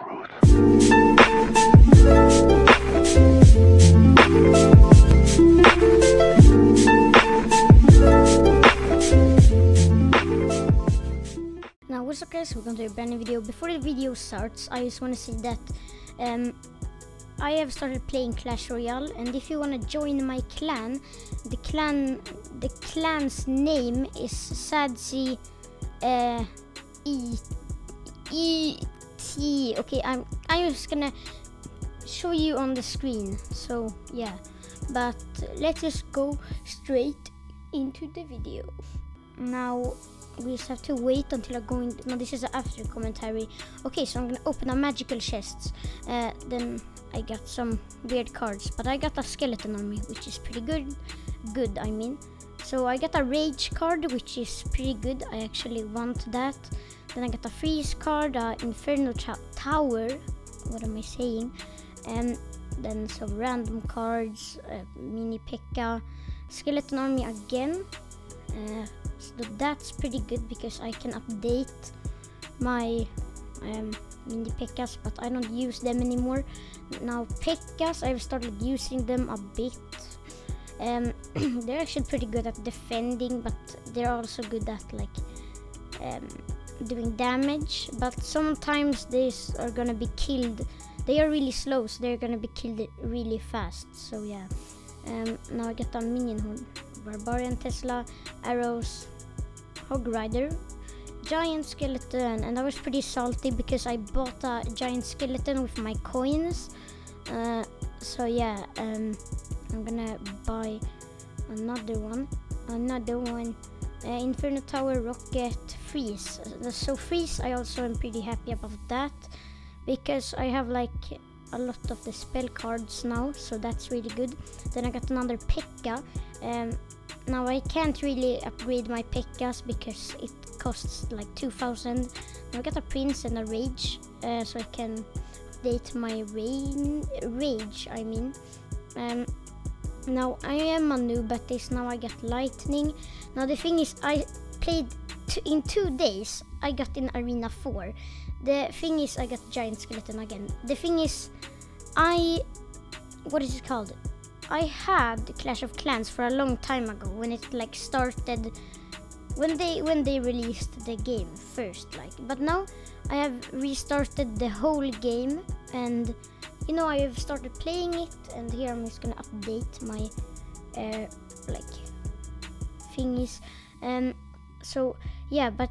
Now what's up guys, welcome to a brand new video. Before the video starts, I just want to say that um, I have started playing Clash Royale and if you want to join my clan, the clan the clan's name is Sadzi uh, E E T okay I'm I'm just gonna show you on the screen so yeah but let's just go straight into the video now we just have to wait until I go in. No, this is after commentary. Okay, so I'm gonna open a magical chests. Uh, then I got some weird cards, but I got a skeleton on me, which is pretty good. Good, I mean. So I got a rage card, which is pretty good. I actually want that. Then I got a freeze card, a inferno tower. What am I saying? And then some random cards, uh, mini Pekka, skeleton army again. Uh, so that's pretty good because I can update my um, mini Pekkas, but I don't use them anymore. Now Pekkas, I've started using them a bit. Um, they're actually pretty good at defending, but they're also good at like um, doing damage. But sometimes these are gonna be killed. They are really slow, so they're gonna be killed really fast. So yeah. Um, now I get a minion horde. Barbarian Tesla, arrows, Hog Rider, giant skeleton, and I was pretty salty because I bought a giant skeleton with my coins. Uh, so yeah, um, I'm gonna buy another one, another one. Uh, Inferno Tower, Rocket, Freeze. So Freeze, I also am pretty happy about that because I have like a lot of the spell cards now, so that's really good. Then I got another Pekka. Um, now I can't really upgrade my Pekkas because it costs like 2000. Now I got a Prince and a Rage, uh, so I can update my rain, Rage, I mean. Um, now I am a noob at this, now I got Lightning. Now the thing is, I played in two days, I got in Arena 4. The thing is, I got Giant Skeleton again. The thing is, I... What is it called? I had Clash of Clans for a long time ago when it like started when they when they released the game first like but now I have restarted the whole game and you know I have started playing it and here I'm just gonna update my uh, like thingies um so yeah but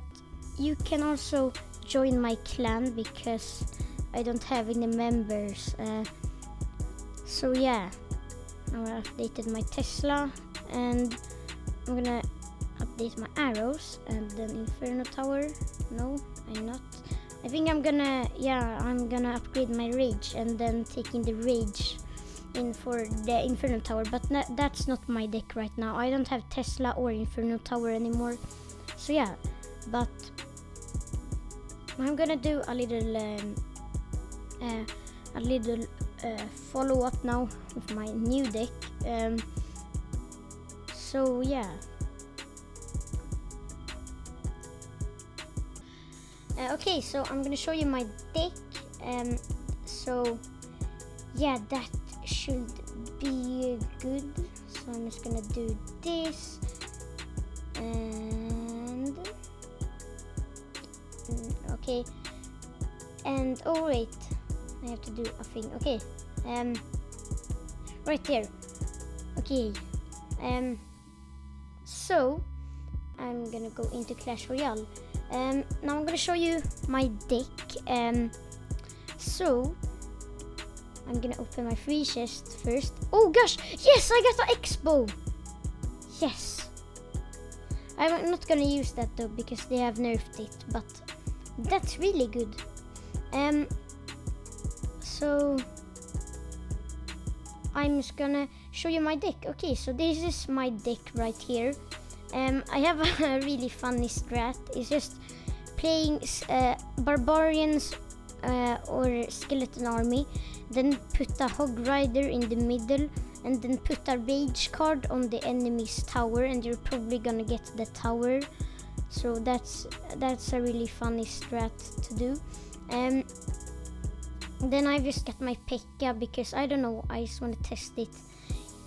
you can also join my clan because I don't have any members uh, so yeah I updated my Tesla and I'm gonna update my arrows and then Inferno Tower. No, I'm not. I think I'm gonna, yeah, I'm gonna upgrade my Rage and then taking the Rage in for the Inferno Tower. But that's not my deck right now. I don't have Tesla or Inferno Tower anymore. So yeah, but I'm gonna do a little, um, uh, a little uh, follow up now with my new deck. Um, so yeah. Uh, okay, so I'm gonna show you my deck. Um, so yeah, that should be good. So I'm just gonna do this and okay, and oh wait. I have to do a thing. Okay. Um. Right there. Okay. Um. So, I'm gonna go into Clash Royale. Um. Now I'm gonna show you my deck. Um. So, I'm gonna open my free chest first. Oh gosh! Yes, I got an X-bow. Yes. I'm not gonna use that though because they have nerfed it, but that's really good. Um, so I'm just gonna show you my deck. Okay, so this is my deck right here. Um, I have a really funny strat. It's just playing uh, barbarians uh, or skeleton army, then put a hog rider in the middle, and then put a rage card on the enemy's tower, and you're probably gonna get the tower. So that's that's a really funny strat to do. Um, then I just got my Pekka because I don't know, I just want to test it.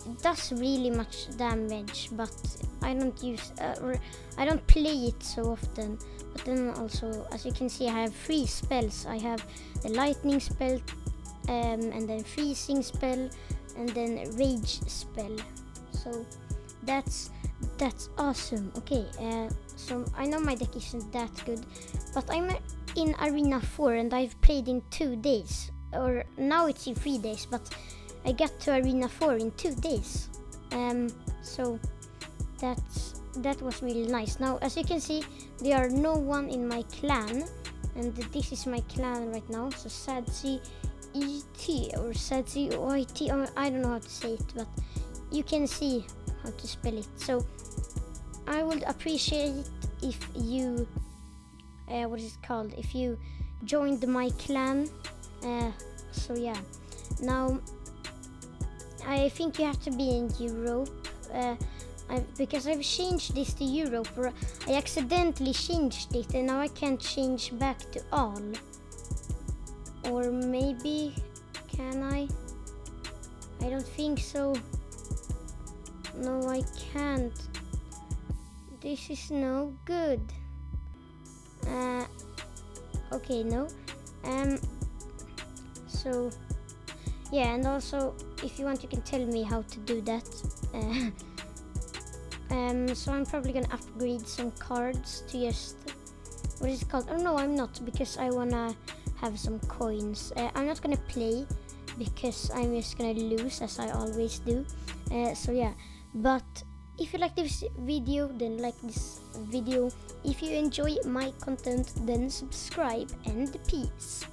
It does really much damage, but I don't use, uh, I don't play it so often. But then also, as you can see, I have three spells. I have the lightning spell, um, and then freezing spell, and then rage spell. So that's that's awesome. Okay, uh, so I know my deck isn't that good, but I'm in Arena 4 and I've played in two days. Or now it's in three days, but I got to Arena 4 in two days. Um, so that's that was really nice. Now, as you can see, there are no one in my clan, and this is my clan right now. So Sadzi ET or Sadzi OIT, or I don't know how to say it, but you can see how to spell it. So I would appreciate if you, uh, what is it called? If you joined my clan. Uh, so yeah. Now I think you have to be in Europe. Uh, I, because I've changed this to Europe, or I accidentally changed it and now I can't change back to all. Or maybe, can I? I don't think so. No, I can't. This is no good. Uh, okay, no. Um, so, yeah, and also, if you want, you can tell me how to do that. Uh, um, so I'm probably gonna upgrade some cards to just, what is it called? Oh no, I'm not, because I wanna have some coins. Uh, I'm not gonna play, because I'm just gonna lose, as I always do. Uh, so yeah, but if you like this video then like this video. If you enjoy my content then subscribe and peace